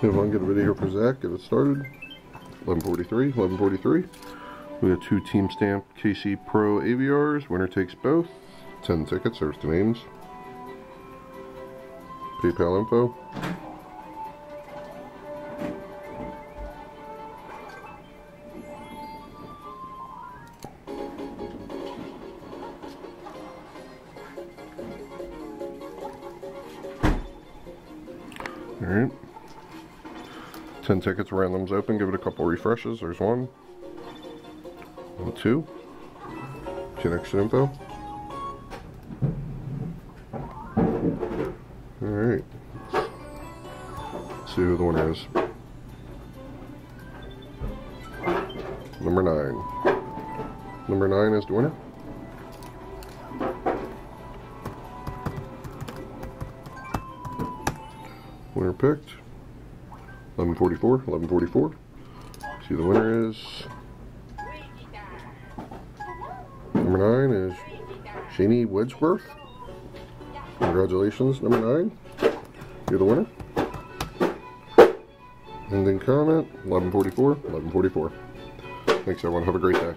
On, get a video here for Zach, get it started. 1143, 1143. We got two Team Stamp KC Pro Aviars. Winner takes both. 10 tickets, there's the names. PayPal info. Alright. 10 tickets, randoms open, give it a couple refreshes. There's one. One, two. Connection info. Alright. See who the winner is. Number nine. Number nine is the winner. Winner picked. 1144, 1144. See the winner is number nine is Shani Wedgeworth. Congratulations, number nine. You're the winner. Ending comment 1144, 1144. Thanks everyone. Have a great day.